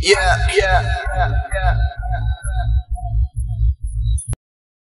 Yeah, yeah.